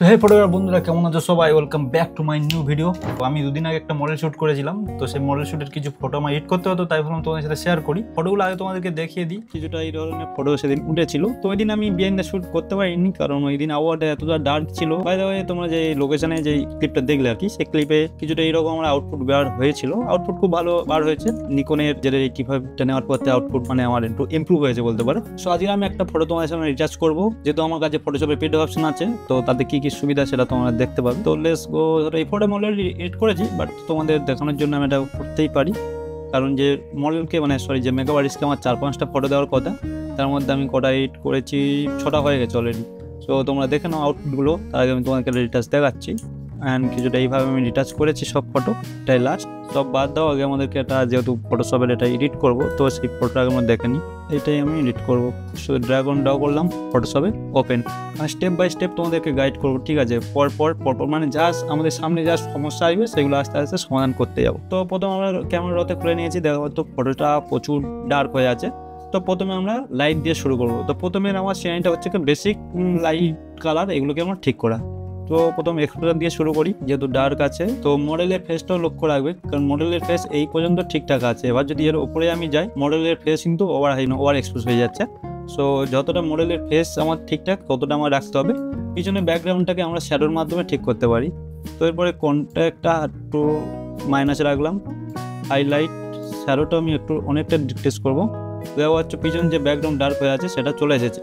তো হে ফটোগ্রাফার বন্ধুরা, কেমন আছো সবাই? Welcome back to my new video তো আমি দুদিন আগে একটা মডেল শুট করেছিলাম। তো সেই মডেল শুটের কিছু ফটো আমার এডিট করতে হতো, তাই ভাবলাম তোমাদের সাথে শেয়ার করি। ফটোগুলো আগে তোমাদেরকে দেখিয়ে দিই। কিছুটা এই ধরনের ফটো সেদিন উঠেছিল। তো ওই দিন আমি বিহাইন্ড দ্য শুট করতে পারিনি, কারণ ওই দিন আবহাওয়াটা এতটা ডার্ক ছিল। বাই দ্য ওয়ে তোমরা যে লোকেশনে যে ক্লিপটা দেখলে আর কি সেই ক্লিপে কিছুটা এইরকম আমার আউটপুট বার হয়েছিল। আউটপুট খুব ভালো বার হয়েছে। নিকনের যে এইটি ফাইভটা নেওয়ার পর আউটপুট মানে আমার একটু ইমপ্রুভ হয়েছে বলতে পারো। সো আজকে আমি একটা ফটো তোমাদের সামনে রিচার্জ করব। যেহেতু আমার কাছে ফটোশপের পেড অপশন আছে, তো তাতে কি কি সুবিধা সেটা তোমরা দেখতে পাবে। তো লেস গো এই ফটো মডেল এড করেছি বাট তোমাদের দেখানোর জন্য আমি এটা করতেই পারি। কারণ যে মডেলকে মানে সরি যে মেকআপ আর্টিস্টকে আমার চার পাঁচটা ফটো দেওয়ার কথা, তার মধ্যে আমি কটা এডিট করেছি, ছটা হয়ে গেছে অলরেডি সো তোমরা দেখে নাও আউটপুটগুলো তার আগে আমি তোমাদেরকে ডিটেলস দেখাচ্ছি। অ্যান্ড কিছুটা এইভাবে আমি রিটাচ করেছি সব ফটো এটাই লাস্ট সব বাদ দাও, আগে আমাদেরকে এটা যেহেতু ফটোশপের এটা এডিট করব, তো সেই ফটোটা আগে আমরা দেখে নিই। এটাই আমি এডিট করব। শুধু ড্রাগন ডাও করলাম ফটোশপে ওপেন আর স্টেপ বাই স্টেপ তোমাদেরকে গাইড করব, ঠিক আছে? পর পর পর পর মানে যা আমাদের সামনে যা সমস্যা আসবে, সেগুলো আস্তে আস্তে সমাধান করতে যাব। তো প্রথম আমরা ক্যামেরা রতে খুলে নিয়েছি, দেখা তো ফটোটা প্রচুর ডার্ক হয়ে আছে। তো প্রথমে আমরা লাইট দিয়ে শুরু করব। তো প্রথমে আমার শ্রেণীটা হচ্ছে বেসিক লাইট কালার এগুলোকে আমরা ঠিক করা। তো প্রথম এক্সপ্লোর দিয়ে শুরু করি, যেহেতু ডার্ক আছে। তো মডেলের ফেসটাও লক্ষ্য রাখবে, কারণ মডেলের ফেস এই পর্যন্ত ঠিকঠাক আছে। এবার যদি এর উপরে আমি যাই মডেলের ফেস কিন্তু ওভার হাই ওভার এক্সপোজ হয়ে যাচ্ছে। সো যতটা মডেলের ফেস আমার ঠিকঠাক, ততটা আমার রাখতে হবে। পিছনে ব্যাকগ্রাউন্ডটাকে আমরা শ্যাডোর মাধ্যমে ঠিক করতে পারি। তো এরপরে কন্ট্যাক্টটা একটু মাইনাসে রাখলাম। হাইলাইট শ্যাডোটা আমি একটু অনেকটা ডিক্রিজ করব। দেখা যাচ্ছে পিছনে যে ব্যাকগ্রাউন্ড ডার্ক হয়ে আছে, সেটা চলে এসেছে।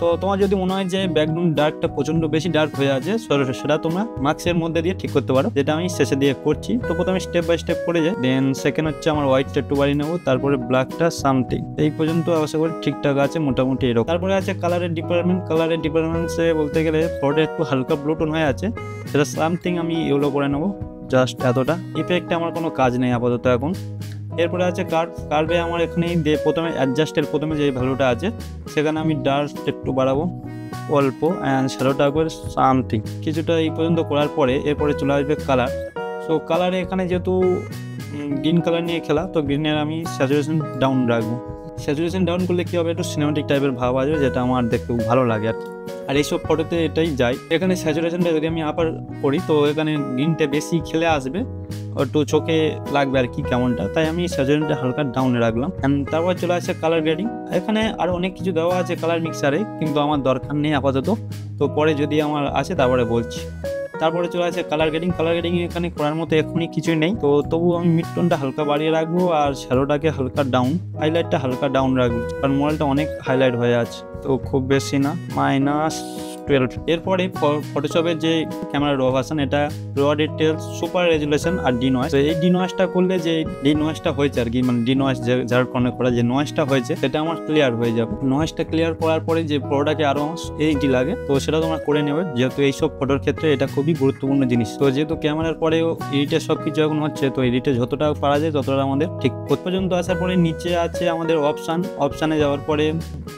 তো তোমার যদি মনে হয় যে ব্যাকগ্রাউন্ড ডার্কটা প্রচণ্ড বেশি ডার্ক হয়ে আছে, সেটা তোমরা মার্কসের মধ্যে দিয়ে ঠিক করতে পারো, যেটা আমি শেষে দিয়ে করছি। তো প্রথমে স্টেপ বাই স্টেপ করে যাই। দেন সেকেন্ড হচ্ছে আমার হোয়াইটটা একটু বাড়িয়ে নেব, তারপরে ব্ল্যাকটা সামথিং এই পর্যন্ত আশা করি ঠিকঠাক আছে, মোটামুটি এরকম। তারপরে আছে কালারের ডিপার্টমেন্ট কালারের ডিপার্টমেন্টসে বলতে গেলে ফটোটা একটু হালকা ব্লুটন হয়ে আছে। সেটা সামথিং আমি এগুলো করে নেব জাস্ট এতটা। ইফেক্টে আমার কোনো কাজ নেই আপাতত এখন। এরপরে আছে কার্ভ কার্ভে আমার এখানেই প্রথমে অ্যাডজাস্টের প্রথমে যে ভ্যালুটা আছে, সেখানে আমি ডার্ক একটু বাড়াবো, অল্প অ্যান্ড শ্যালোটা করে সামথিং কিছুটা এই পর্যন্ত করার পরে এরপরে চলে আসবে কালার সো কালারে এখানে যেহেতু গ্রিন কালার নিয়ে খেলা, তো গ্রিনের আমি স্যাচুরেশন ডাউন রাখব। স্যাচুরেশন ডাউন করলে কী হবে? একটু সিনেমাটিক টাইপের ভাব আসবে, যেটা আমার দেখতে খুব ভালো লাগে আর আর এইসব ফটোতে এটাই যাই এখানে স্যাচুরেশনটা যদি আমি আপার করি, তো এখানে গ্রিনটা বেশি খেলে আসবে। একটু চোখে লাগবে আর কি কেমনটা। তাই আমি স্যাচুরেশনটা হালকা ডাউনে রাখলাম। তারপর চলে আসে কালার গ্রেডিং এখানে আরও অনেক কিছু দেওয়া আছে কালার মিক্সারে কিন্তু আমার দরকার নেই আপাতত। তো পরে যদি আমার আছে তারপরে বলছি। তারপরে চলে আসে কালার গ্রেডিং কালার গ্রেডিং এখানে করার মতো এখনই কিছুই নেই। তো তবু আমি মিড টোনটা হালকা বাড়িয়ে রাখব আর শ্যালোটাকে হালকা ডাউন হাইলাইটটা হালকা ডাউন রাখব। কারণ মোবাইলটা অনেক হাইলাইট হয়ে আছে। তো খুব বেশি না। মাইনাস টুয়েলভ এরপরে ফটোশপের যে ক্যামেরা র ভার্সন এটা র ডিটেলস সুপার রেজুলেশন আর ডি নয়েস এই ডি নয়েসটা করলে যে ডি নয়েসটা হয়েছে আর কি মানে ডি নয়েস যার কারণে করা যে নয়েসটা হয়েছে, সেটা আমার ক্লিয়ার হয়ে যাবে। নয়েসটা ক্লিয়ার করার পরে যে প্রোডাক্টে আরও এইচডি লাগে, তো সেটা তোমরা করে নেবে। যেহেতু এইসব ফটোর ক্ষেত্রে এটা খুবই গুরুত্বপূর্ণ জিনিস। তো যেহেতু ক্যামেরার পরেও এডিটে সব কিছু এখন হচ্ছে, তো এডিটে যতটা পারা যায় ততটা আমাদের ঠিক পর্যন্ত আসার পরে নিচে আছে আমাদের অপশান অপশানে যাওয়ার পরে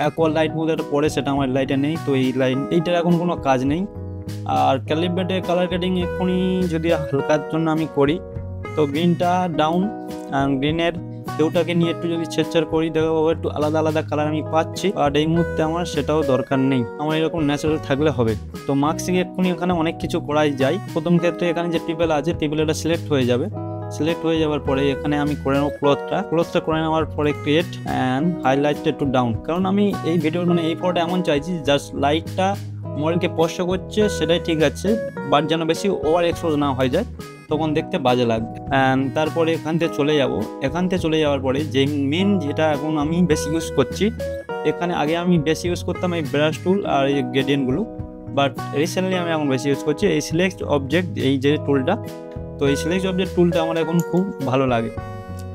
অ্যাকোয়াল লাইট মধ্যে পরে সেটা আমার লাইটে নেই, তো এই লাইন এইটার এখন কোনো কাজ নেই। আর ক্যালিব্রেটে কালার গ্রেডিং এক্ষুনি যদি হালকার জন্য আমি করি, তো গ্রিনটা ডাউন গ্রিনের কেউটাকে নিয়ে একটু যদি ছেড়ছাড় করি, দেখো একটু আলাদা আলাদা কালার আমি পাচ্ছি। আর এই মুহূর্তে আমার সেটাও দরকার নেই। আমার এরকম ন্যাচারাল থাকলে হবে। তো মার্কসিং এক্ষুনি এখানে অনেক কিছু করাই যায়। প্রথম ক্ষেত্রে এখানে যে টিপেল আছে টিপেল এটা সিলেক্ট হয়ে যাবে। সিলেক্ট হয়ে যাওয়ার পরে এখানে আমি করে নেব ক্লথটা ক্লথটা করে নেওয়ার পরে ক্রিয়েট অ্যান্ড হাইলাইটটা একটু ডাউন কারণ আমি এই ভিডিওর মানে এই ফটোটা এমন চাইছি জাস্ট লাইটটা মডেলকে স্পর্শ করছে, সেটাই ঠিক আছে বাট যেন বেশি ওভার এক্সপোজ না হয়ে যায়, তখন দেখতে বাজে লাগবে। অ্যান্ড তারপরে এখান থেকে চলে যাব। এখান থেকে চলে যাওয়ার পরে যে মেন যেটা এখন আমি বেশি ইউজ করছি, এখানে আগে আমি বেশি ইউজ করতাম এই ব্রাশ টুল আর এই গ্রেডিয়েন্টগুলো বাট রিসেন্টলি আমি এখন বেশি ইউজ করছি এই সিলেক্ট অবজেক্ট এই যে টুলটা তো এই সিলেক্ট অবজেক্ট টুলটা আমার এখন খুব ভালো লাগে।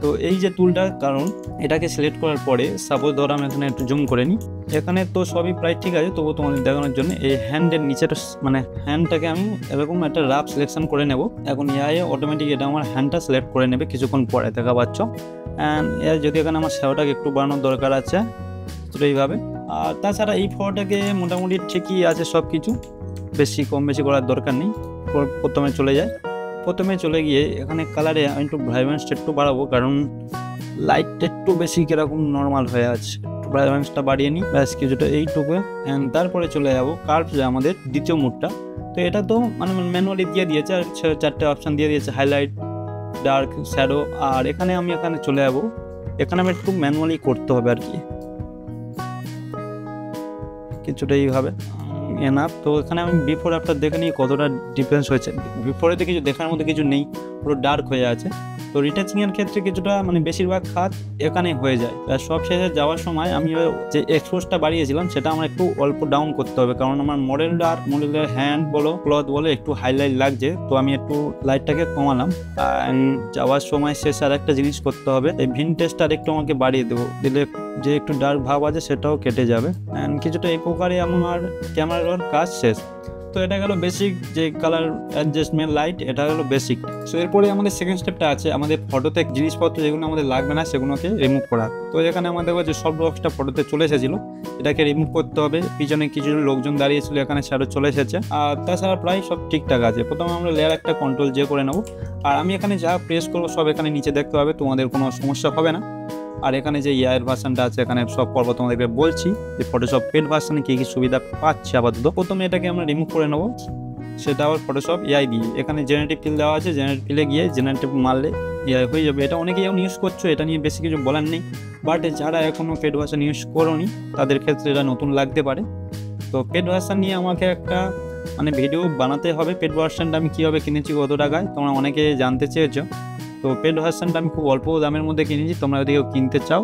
তো এই যে টুলটার কারণ, এটাকে সিলেক্ট করার পরে সাপোজ ধরো আমি এখানে একটু জুম করে নিই। এখানে তো সবই প্রায় ঠিক আছে তবু তোমাদের দেখানোর জন্য এই হ্যান্ডের নিচেটা মানে হ্যান্ডটাকে আমি এরকম একটা রাফ সিলেকশন করে নেব। এখন এআই অটোমেটিক এটা আমার হ্যান্ডটা সিলেক্ট করে নেবে কিছুক্ষণ পরে, দেখা পাচ্ছ? অ্যান্ড এর যদি এখানে আমার সেওটাকে একটু বাড়ানোর দরকার আছে তো এইভাবে। আর তাছাড়া এই ফটোটাকে মোটামুটি ঠিকই আছে সব কিছু বেশি কম বেশি করার দরকার নেই প্রথমে চলে যায়। প্রথমে চলে গিয়ে এখানে কালারে আমি একটু ব্রাইটনেসটা একটু বাড়াবো, কারণ লাইটটা একটু বেশি কীরকম নর্মাল হয়ে আছে। ব্রাইটনেসটা বাড়িয়ে নিই, ব্যাস কিছুটা এইটুকু। অ্যান্ড তারপরে চলে যাব কার্ভ যে আমাদের দ্বিতীয় মুডটা তো এটা তো মানে ম্যানুয়ালি দিয়ে দিয়েছে, আর চারটে অপশান দিয়ে দিয়েছে হাইলাইট ডার্ক শ্যাডো আর এখানে আমি এখানে চলে যাব। এখানে আমি একটু ম্যানুয়ালি করতে হবে আর কি। কিছুটা এইভাবে। এনাফ তো এখানে আমি বিফোর আফটার দেখে নিই কতটা ডিফারেন্স হয়েছে। বিফোরে তো কিছু দেখার মধ্যে কিছু নেই, পুরো ডার্ক হয়ে আছে। তো রিটাচিংয়ের ক্ষেত্রে কিছুটা মানে বেশিরভাগ খাত এখানে হয়ে যায়। সব শেষে যাওয়ার সময় আমি যে এক্সপোজটা বাড়িয়েছিলাম, সেটা আমার একটু অল্প ডাউন করতে হবে। কারণ আমার মডেলটা আর মডেলের হ্যান্ড বলো ক্লথ বলো, একটু হাইলাইট লাগছে। তো আমি একটু লাইটটাকে কমালাম। যাওয়ার সময় শেষ আর একটা জিনিস করতে হবে। এই ভিনটেজটা আর একটু আমাকে বাড়িয়ে দেবো। দিলে যে একটু ডার্ক ভাব আছে, সেটাও কেটে যাবে। অ্যান্ড কিছুটা এই প্রকারে আমার ক্যামেরার কাজ শেষ। তো এটা গেল বেসিক যে কালার অ্যাডজাস্টমেন্ট লাইট এটা হলো বেসিক সো এরপরে আমাদের সেকেন্ড স্টেপটা আছে, আমাদের ফটোতে জিনিসপত্র যেগুলো আমাদের লাগবে না, সেগুলোকে রিমুভ করা। তো এখানে আমাদের যে সব বক্সটা ফটোতে চলে এসেছিল, এটাকে রিমুভ করতে হবে। পিছনে কিছু লোকজন দাঁড়িয়েছিল এখানে শ্যাডো চলে এসেছে। আর তাছাড়া প্রায় সব ঠিকঠাক আছে। প্রথমে আমরা লেয়ার একটা কন্ট্রোল যে করে নেব। আর আমি এখানে যা প্রেস করব, সব এখানে নিচে দেখতে হবে, তোমাদের কোনো সমস্যা হবে না। আর এখানে যে ইয়ার ভার্সনটা আছে, এখানে সব পর্ব তোমাদেরকে বলছি যে ফটোশপ পেড ভার্সনে কী কী সুবিধা পাচ্ছে আপাতত। প্রথমে এটাকে আমরা রিমুভ করে নেব। সেটা আবার ফটোশপ এআই দিয়ে। এখানে জেনারেটিভ ফিল দেওয়া আছে। জেনারেটিভ ফিলে গিয়ে জেনারেটিভ মারলে এআই হয়ে যাবে। এটা অনেকেই এখন ইউজ করছ, এটা নিয়ে বেশি কিছু বলার নেই। বাট যারা এখনও পেড ভার্সন ইউজ করোনি, তাদের ক্ষেত্রে এটা নতুন লাগতে পারে। তো পেড ভার্সন নিয়ে আমাকে একটা মানে ভিডিও বানাতে হবে। পেড ভার্সনটা আমি কীভাবে কিনেছি, কত টাকায়, তোমরা অনেকে জানতে চেয়েছো। তো পেড ভার্সনটা আমি খুব অল্প দামের মধ্যে কিনেছি, তোমরা যদি কেউ কিনতে চাও।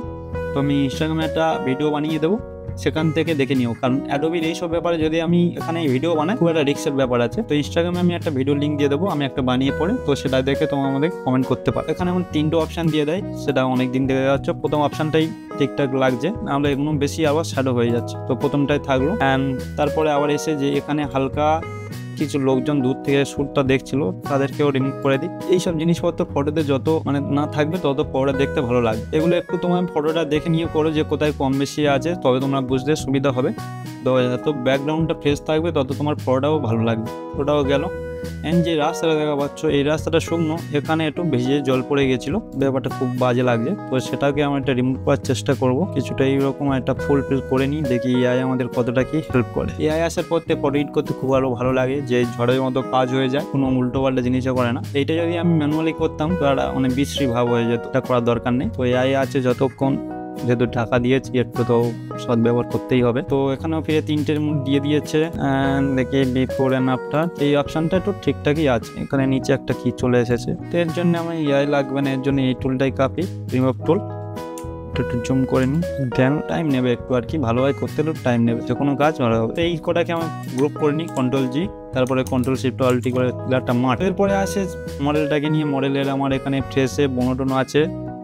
তো আমি ইনস্টাগ্রামে একটা ভিডিও বানিয়ে দেবো, সেখান থেকে দেখে নিও। কারণ অ্যাডোবির এইসব ব্যাপারে যদি আমি এখানে ভিডিও বানাই, খুব একটা রিক্সের ব্যাপার আছে। তো ইনস্টাগ্রামে আমি একটা ভিডিও লিঙ্ক দিয়ে দেবো, আমি একটা বানিয়ে পড়ে তো সেটা দেখে তোমরা আমাদের কমেন্ট করতে পারো। এখানে আমার তিনটে অপশান দিয়ে দেয়, সেটা অনেক দিন থেকে যাচ্ছে। প্রথম অপশানটাই ঠিকঠাক লাগছে, নাহলে এগুলো বেশি আবার শ্যাডো হয়ে যাচ্ছে। তো প্রথমটাই থাকল। অ্যান্ড তারপরে আবার এসে যে এখানে হালকা কিছু লোকজন দূর থেকে শ্যুটটা দেখছিল, তাদেরকেও রিমুভ করে দিই। এইসব জিনিসপত্র ফটোতে যত মানে না থাকবে, তত পরে দেখতে ভালো লাগবে। এগুলো একটু তোমার ফটোটা দেখে নিয়ে করো যে কোথায় কম বেশি আছে, তবে তোমরা বুঝতে সুবিধা হবে। তো যত ব্যাকগ্রাউন্ডটা ফ্রেশ থাকবে, তত তোমার ফটোটাও ভালো লাগবে। ওটাও গেল। অ্যান্ড যে রাস্তাটা দেখা পাচ্ছ, এই রাস্তাটা শুকনো। এখানে একটু ভিজে জল পড়ে গেছিল। ব্যাপারটা খুব বাজে লাগছে। তো সেটাকে আমরা একটা রিমুভ করার চেষ্টা করব। কিছুটা এইরকম একটা ফুল ফিল করে নিই দেখি এআই আমাদের কতটা কি হেল্প করে। এআই আসার পর ফটো এডিট করতে খুব আরও ভালো লাগে। যে ঝড়ের মতো কাজ হয়ে যায়, কোনো উল্টো পাল্টা জিনিসও করে না। এইটা যদি আমি ম্যানুয়ালি করতাম, তো অনেক বিশ্রী ভাব হয়ে যেত। এটা করার দরকার নেই। তো এআই আছে যতক্ষণ যেহেতু টাকা দিয়েছি, একটু তো সৎ ব্যবহার করতেই হবে। তো এখানেও ফিরে তিনটের দিয়ে দিয়েছে দেখি বিফোর অ্যান্ড আফটার এই অপশানটা একটু ঠিকঠাকই আছে। এখানে নিচে একটা কি চলে এসেছে। তো এর জন্য আমার এআই লাগবে না, এর জন্য এই টুলটাই কাপি রিমুভ টুল একটু জুম করে নিই। দেন টাইম নেবে একটু আর কি ভালোভাবে করতে হলেও টাইম নেবে। যে কোনো কাজ ভালো হবে। এই কটাকে আমি গ্রুপ করে নিই কন্ট্রোল জি তারপরে কন্ট্রোল শিফট অল্টি করে একটা মাঠ এরপরে আসে মডেলটাকে নিয়ে মডেলের আমার এখানে ফ্রেশে বনোটনো আছে।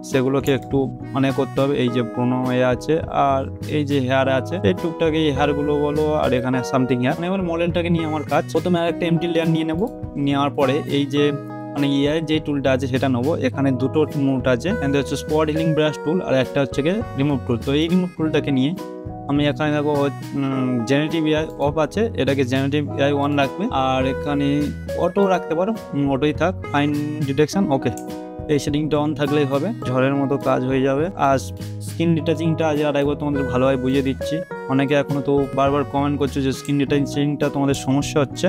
সেগুলোকে একটু মানে করতে হবে। এই যে ব্রোনো এ আছে আর এই যে হেয়ার আছে, এই টুকটাক এই হেয়ারগুলো বলো আর এখানে সামথিং হেয়ার। মানে এবার মডেলটাকে নিয়ে আমার কাজ। প্রথমে একটা এমটি লেয়ার নিয়ে নেব। নেওয়ার পরে এই যে মানে ইয়ে যে টুলটা আছে সেটা নেব। এখানে দুটো মুট আছে। হচ্ছে স্পট হিলিং ব্রাশ টুল আর একটা হচ্ছে রিমুভ টুল তো এই রিমুভ টুলটাকে নিয়ে আমি এখানে দেখো জেনারেটিভ এআই অফ আছে। এটাকে জেনারেটিভ এআই ওয়ান রাখবে। আর এখানে অটো রাখতে পারো। অটোই থাক। ফাইন ডিটেকশন ওকে এই সেটিংটা অন থাকলেই হবে, ঝড়ের মতো কাজ হয়ে যাবে। আর স্কিন ডিটাচিংটা আজ আর একবার তোমাদের ভালোভাবে বুঝিয়ে দিচ্ছি। অনেকে এখনও তো বারবার কমেন্ট করছ যে স্কিন ডিটাচিংটা তোমাদের সমস্যা হচ্ছে।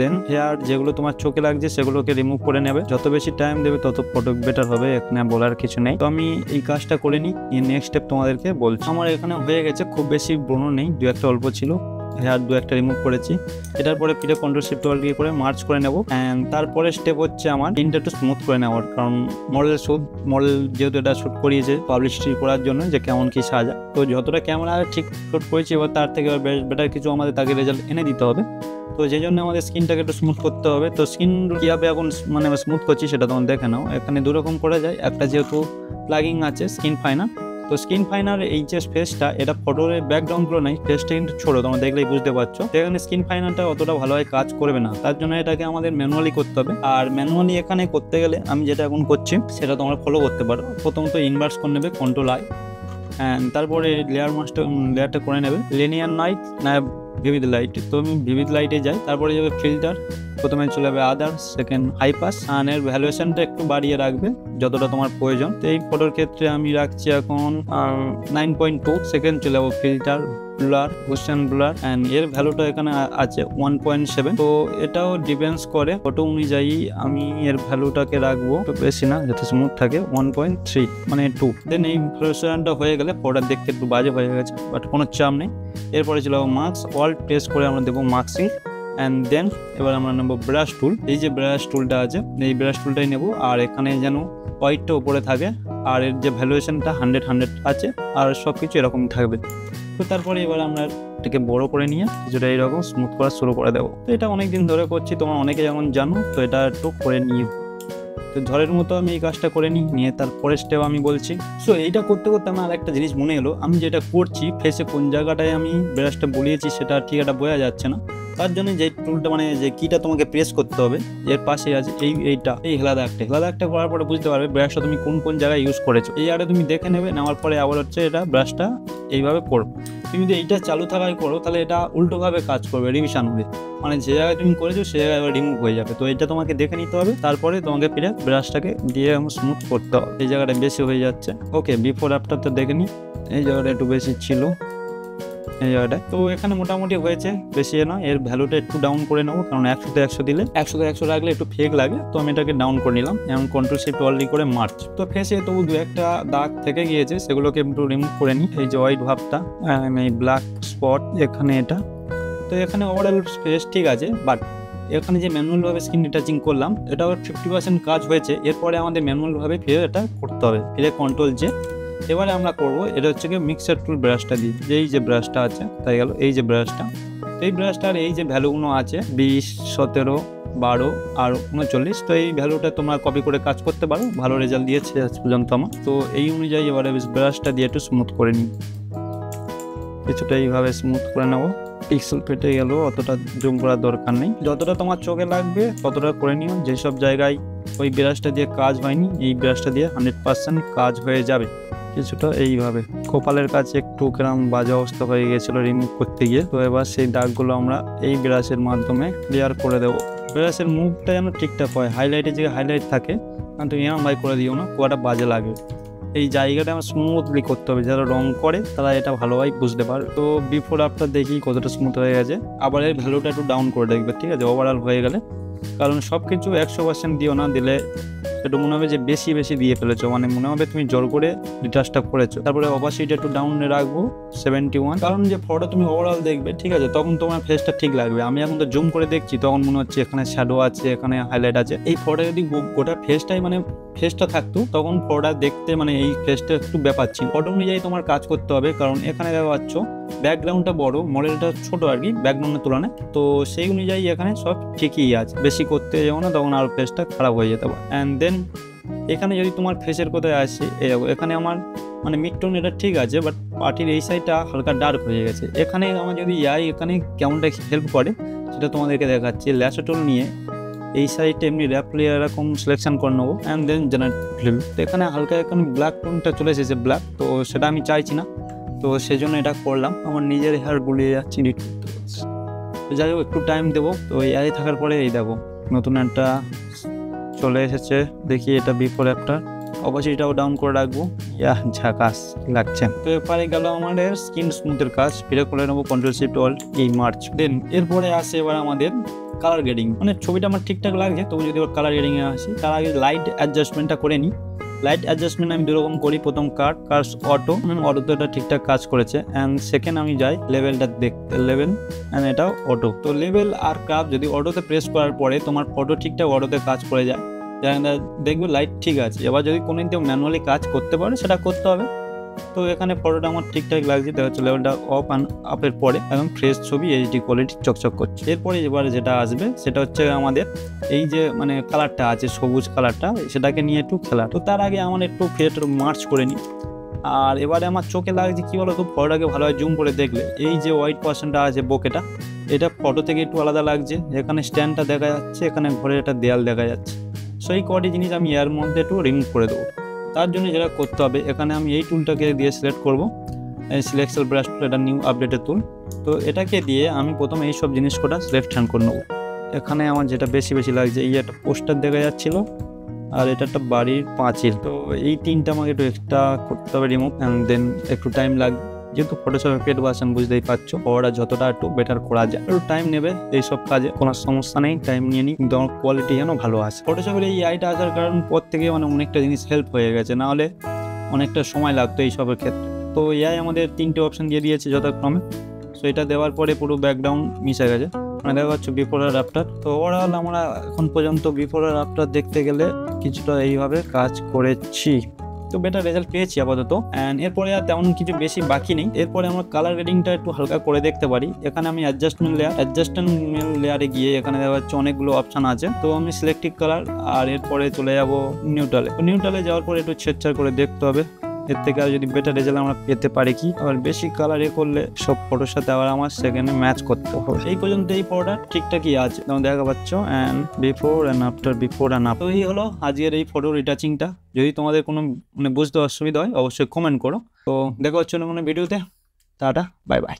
দেন হেয়ার যেগুলো তোমার চোখে লাগছে সেগুলোকে রিমুভ করে নেবে। যত বেশি টাইম দেবে, তত ফটো বেটার হবে, এখানে বলার কিছু নেই। তো আমি এই কাজটা করে নিই নেক্সট স্টেপ তোমাদেরকে বলছি। আমার এখানে হয়ে গেছে, খুব বেশি ব্রণ নেই দু একটা অল্প ছিল। হেয়ার দু একটা রিমুভ করেছি। এটার পরে ফিরে কন্ট্রোল শিফট ওয়াল দিয়ে করে মার্চ করে নেব। অ্যান্ড তারপরে স্টেপ হচ্ছে আমার তিনটা একটু স্মুথ করে নেওয়ার। কারণ মডেল শ্যুট মডেল যেহেতু এটা শ্যুট করিয়েছে পাবলিসিটি করার জন্য যে কেমন কী সাজা। তো যতটা ক্যামেরা ঠিক শ্যুট করেছি, এবার তার থেকে বেটার কিছু আমাদের তাকে রেজাল্ট এনে দিতে হবে। তো যে জন্য আমাদের স্কিনটাকে একটু স্মুথ করতে হবে। তো স্কিন কীভাবে এখন মানে স্মুথ করছি সেটা তোমার দেখে নাও এখানে দুরকম করা যায়। একটা যেহেতু প্লাগিং আছে স্কিন ফাইনার তো স্ক্রিন ফাইনার এই যে ফেসটা এটা ফটোর ব্যাকগ্রাউন্ডগুলো নাই ফেসটা কিন্তু ছোটো, তোমরা দেখলেই বুঝতে পারছ। এখানে স্কিন ফাইনারটা অতটা ভালোভাবে কাজ করবে না। তার জন্য এটাকে আমাদের ম্যানুয়ালি করতে হবে। আর ম্যানুয়ালি এখানে করতে গেলে আমি যেটা এখন করছি, সেটা তোমরা ফলো করতে পারো। প্রথমত ইনভার্স করে নেবে কন্ট্রোল আই তারপরে লেয়ার মাস্টার লেয়ারটা করে নেবে। লিনিয়ার নাইট না ভিভিড লাইট তো আমি ভিভিড লাইটে যাই, তারপরে যাবে ফিল্টার প্রথমে চলে যাবে আদার সেকেন্ড হাইপাস এর ভ্যালুয়েশনটা একটু বাড়িয়ে রাখবে, যতটা তোমার প্রয়োজন। তো এই ফটোর ক্ষেত্রে আমি রাখছি এখন নাইন পয়েন্ট টু সেকেন্ড চলে যাব filter blur Gaussian blur and এর ভ্যালুটা এখানে আছে ওয়ান পয়েন্ট সেভেন তো এটাও ডিপেন্ডস করে ফটো অনুযায়ী আমি এর ভ্যালুটাকে রাখব। একটু বেশি না যাতে স্মুথ থাকে ওয়ান পয়েন্ট থ্রি মানে টু দেন এই রেস্টুরেন্টটা হয়ে গেলে ফটোটা দেখতে একটু বাজে হয়ে গেছে বাট কোনো চাপ নেই। এরপরে ছিল মার্কস অল টেস্ট করে আমরা দেবো মার্কসিং অ্যান্ড দেন এবার আমরা নেব ব্রাশ টুল এই যে ব্রাশ টুলটা আছে, এই ব্রাশ টুলটাই নেব, আর এখানে যেন হোয়াইটটা উপরে থাকে, আর এর যে ভ্যালুয়েশনটা হান্ড্রেড হান্ড্রেড আছে, আর সব কিছু এরকম থাকবে। তো তারপরে এবার আমরা এটাকে বড় করে নিয়ে কিছুটা এইরকম স্মুথ করা শুরু করে দেবো। তো এটা অনেক দিন ধরে করছি, তোমার অনেকে যেমন জানো, তো এটা একটু করে নিয়ে তো ঝড়ের মতো আমি এই কাজটা করে নিই, নিয়ে তারপরে স্টেপ আমি বলছি। সো এইটা করতে করতে আমার একটা জিনিস মনে এলো, আমি যেটা করছি ফেসে কোন জায়গাটায় আমি ব্রাশটা বলিয়েছি সেটা ঠিক একটা বোঝা যাচ্ছে না। তার জন্য যে টুলটা মানে যে কিটা তোমাকে প্রেস করতে হবে, এর পাশে আছে এই, এইটা, এই হেলা দাগটা হেলা দাগটা করার পরে বুঝতে পারবে ব্রাশটা তুমি কোন কোন জায়গায় ইউজ করেছ। এই আরে তুমি দেখে নেবে, নেওয়ার পরে আবার হচ্ছে এটা ব্রাশটা এইভাবে করো। তুমি যদি এইটা চালু থাকায় করো, তাহলে এটা উল্টোভাবে কাজ করবে রিভিশন হবে মানে যে জায়গায় তুমি করেছ, সে জায়গায় আবার রিমুভ হয়ে যাবে। তো এটা তোমাকে দেখে নিতে হবে, তারপরে তোমাকে ফিরে ব্রাশটাকে দিয়ে স্মুথ করতে হবে। এই জায়গাটা বেশি হয়ে যাচ্ছে। ওকে বিফোর আফটার তো দেখে নি। এই জায়গাটা একটু বেশি ছিল। এই জায়গাটা তো এখানে মোটামুটি হয়েছে, বেশি না এর ভ্যালুটা একটু ডাউন করে নেব, কারণ একশোতে একশো দিলে, একশোতে একশো রাখলে একটু ফেক লাগে। তো আমি এটাকে ডাউন করে নিলাম। যেমন কন্ট্রোল শিফট অলরেডি করে মার্চ তো ফেসে তবু দু একটা দাগ থেকে গিয়েছে, সেগুলোকে একটু রিমুভ করে নিই। এই যে হোয়াইট ভাবটা এই ব্ল্যাক স্পট এখানে এটা। তো এখানে ওভারঅল ফেস ঠিক আছে বাট এখানে যে ম্যানুয়ালভাবে স্ক্রিন টাচিং করলাম এটা ফিফটি পার্সেন্ট কাজ হয়েছে। এরপরে আমাদের ম্যানুয়ালভাবে ফিরে এটা করতে হবে। ফিরে কন্ট্রোল যে এবারে আমরা করব, এটা হচ্ছে কি মিক্সার টুল ব্রাশটা দিই যেই যে ব্রাশটা আছে, তাই গেল এই যে ব্রাশটা এই ব্রাশটার এই যে ভ্যালুগুলো আছে, বিশ, সতেরো, বারো আর উনচল্লিশ, তো এই ভ্যালুটা তোমরা কপি করে কাজ করতে পারো। ভালো রেজাল্ট দিয়েছে আজ পর্যন্ত আমার। তো এই অনুযায়ী এবারে ব্রাশটা দিয়ে একটু স্মুথ করে নিই। কিছুটা এইভাবে স্মুথ করে নেব। পিক্সেল ফেটে গেল অতটা জুম করার দরকার নেই। যতটা তোমার চোখে লাগবে, ততটা করে নিও। যেসব জায়গায় ওই ব্রাশটা দিয়ে কাজ হয়নি, এই ব্রাশটা দিয়ে হান্ড্রেড পার্সেন্ট কাজ হয়ে যাবে। কিছুটা এইভাবে। কপালের কাছে একটু গ্রাম বাজে অবস্থা হয়ে গেছিল রিমুভ করতে গিয়ে। তো এবার সেই দাগগুলো আমরা এই ব্রাশের মাধ্যমে ক্লিয়ার করে দেবো। ব্রাশের মুভটা যেন ঠিকঠাক হয় হাইলাইটের যে হাইলাইট থাকে তুমি এরম ভাই করে দিও না কুয়াটা বাজে লাগে। এই জায়গাটা আমার স্মুথলি করতে হবে, যারা রং করে তারা এটা ভালোভাবে বুঝতে পারবে। তো বিফোর আফটার দেখি কতটা স্মুথ হয়ে গেছে। আবার এর ভ্যালুটা একটু ডাউন করে দেখবে, ঠিক আছে? ওভারঅল হয়ে গেলে। কারণ সব কিছু একশো পার্সেন্ট দিও না, দিলে একটু মনে হবে যে বেশি বেশি দিয়ে ফেলেছো। মানে মনে হবে তুমি জোর করে রিটার্সটা করেছ। তারপরে অপাসিটি একটু ডাউনে রাখব সেভেন্টি ওয়ান কারণ যে ফটো তুমি ওভারঅল দেখবে, ঠিক আছে, তখন তোমার ফেসটা ঠিক লাগবে। আমি এখন তো জুম করে দেখছি, তখন মনে হচ্ছে এখানে শ্যাডো আছে, এখানে হাইলাইট আছে। এই ফটো যদি গোটা ফেসটাই মানে ফেসটা থাকতো, তখন ফটোটা দেখতে মানে এই ফেসটা একটু ব্যাপার ছিল। ফটো অনুযায়ী তোমার কাজ করতে হবে, কারণ এখানে পাচ্ছ ব্যাকগ্রাউন্ডটা বড় মডেলটা ছোট আর কি ব্যাকগ্রাউন্ডের তুলনায়। তো সেই অনুযায়ী এখানে সব ঠিকই আছে। বেশি করতে যাব না, তখন আরও ফেসটা খারাপ হয়ে যেতে পারে। অ্যান্ড দেন এখানে যদি তোমার ফেসের কোথায় আসে, এই দেখো, এখানে আমার মানে মিড টোন এটা ঠিক আছে বাট পার্টির এই সাইডটা হালকা ডার্ক হয়ে গেছে। এখানে আমার যদি যাই এখানে কেমনটা হেল্প করে, সেটা তোমাদেরকে দেখাচ্ছি। ল্যাসোটোল নিয়ে এই সাইডে এমনি র্যাপ প্লেয়ার এরকম সিলেকশন করে নেব অ্যান্ড দেন জেনারেট ফিল্ম তো এখানে হালকা এখন ব্ল্যাক টোনটা চলে এসেছে ব্ল্যাক তো সেটা আমি চাইছি না। তো সেই জন্য এটা করলাম, আমার নিজের হেয়ার গুলিয়ে যাচ্ছি এডিট করতে। যাই হোক, একটু টাইম দেবো, তো এআই থাকার পরে এই দেখো, নতুন একটা চলে এসেছে। দেখি এটা বিফোর অ্যাপটা অবশ্যই এটাও ডাউন করে রাখব। ইয়া ঝাকাস লাগছে। তো এরপরে গেল আমাদের স্কিন স্মুথের কাজ। ফিরে করে নেব কন্ট্রোল শিফট অল এই মার্চ দেন এরপরে আসে এবার আমাদের কালার গ্রেডিং মানে ছবিটা আমার ঠিকঠাক লাগছে, তবু যদি কালার গ্রেডিংয়ে আসি, তার আগে লাইট অ্যাডজাস্টমেন্টটা করে নিই লাইট অ্যাডজাস্টমেন্ট আমি দুরকম করি। প্রথম কার্ড কার্স অটো অটোতে এটা ঠিকঠাক কাজ করেছে। অ্যান্ড সেকেন্ড আমি যাই লেভেলটা দেখতে লেভেল অ্যান্ড এটাও অটো তো লেভেল আর কাপ যদি অটোতে প্রেস করার পরে, তোমার ফটো ঠিকঠাক অটোতে কাজ করে যায়। যেখানে দেখবে লাইট ঠিক আছে। এবার যদি কোনো দিন ম্যানুয়ালি কাজ করতে পারে, সেটা করতে হবে। তো এখানে ফটোটা আমার ঠিকঠাক লাগছে, দেখা যাচ্ছে লেভেলটা অফ অ্যান্ড আপের পরে, একদম ফ্রেশ ছবি এইচডি কোয়ালিটি চকচক করছে। এরপরে এবারে যেটা আসবে, সেটা হচ্ছে আমাদের এই যে মানে কালারটা আছে, সবুজ কালারটা সেটাকে নিয়ে একটু খেলা। তো তার আগে আমার একটু ফেট মার্চ করে নিই। আর এবারে আমার চোখে লাগছে কী বলো তো ফটোটাকে ভালোভাবে জুম করে দেখলে। এই যে হোয়াইট পার্সেন্টটা আছে বোকেটা এটা ফটো থেকে একটু আলাদা লাগছে। এখানে স্ট্যান্ডটা দেখা যাচ্ছে, এখানে ঘরে একটা দেয়াল দেখা যাচ্ছে। সো এই কটি জিনিস আমি এর মধ্যে একটু রিমুভ করে দেবো। তার জন্য যেটা করতে হবে, এখানে আমি এই টুলটাকে দিয়ে সিলেক্ট করব। সিলেকশন ব্রাশ টুল এটা নিউ আপডেটের টুল তো এটাকে দিয়ে আমি প্রথমে এই সব জিনিস কটা লেফট হ্যান্ড করে নেব। এখানে আমার যেটা বেশি বেশি লাগছে, এই একটা পোস্টার দেখা যাচ্ছিল আর এটা একটা বাড়ির পাঁচিল। তো এই তিনটা আমাকে একটু এক্সট্রা করতে হবে রিমুভ অ্যান্ড দেন একটু টাইম লাগবে যেহেতু ফটোশপে পেড ভার্সন বুঝতেই পারছ ওরা যতটা একটু বেটার করা যায়। একটু টাইম নেবে, এইসব কাজে কোনো সমস্যা নেই টাইম নিয়ে নিই কিন্তু আমার কোয়ালিটি যেন ভালো আছে ফটোশপের এই আইটা আসার কারণ, পর থেকে মানে অনেকটা জিনিস হেল্প হয়ে গেছে, নাহলে অনেকটা সময় লাগতো এইসবের ক্ষেত্রে। তো এআই আমাদের তিনটে অপশন দিয়ে দিয়েছে যথাক্রমে। সো এটা দেওয়ার পরে পুরো ব্যাকগ্রাউন্ড মিশে গেছে। মানে দেখা যাচ্ছে বিফোর আর আফটার তো ওভারঅল আমরা এখন পর্যন্ত বিফোর আর আফটার দেখতে গেলে কিছুটা এইভাবে কাজ করেছি। তো বেটার রেজাল্ট পেয়েছি আপাতত। অ্যান্ড এরপরে আর তেমন কিছু বেশি বাকি নেই। এরপরে আমরা কালার রেডিংটা একটু হালকা করে দেখতে পারি। এখানে আমি অ্যাডজাস্টমেন্ট লেয়ার অ্যাডজাস্টমেন্ট লেয়ারে গিয়ে এখানে দেখা যাচ্ছে অনেকগুলো অপশান আছে। তো আমি সিলেক্টিভ কালার আর এরপরে চলে যাব নিউট্রালে নিউট্রালে যাওয়ার পরে একটু ছেড়ছাড় করে দেখতে হবে। এর থেকে আর যদি বেটার রেজাল্ট আমরা পেতে পারি কি? আবার বেশি কালার এ করলে সব ফটোর সাথে আবার আমার সেখানে ম্যাচ করতে হবে। এই পর্যন্ত এই ফটোটা ঠিকঠাকই আছে। তোমরা দেখা পাচ্ছ and before and after before and after এই হলো আজকের এই ফটো রিটাচিংটা যদি তোমাদের কোনো মানে বুঝতে অসুবিধা হয়, অবশ্যই কমেন্ট করো। তো দেখা হচ্ছে কোনো ভিডিওতে টাটা বাই বাই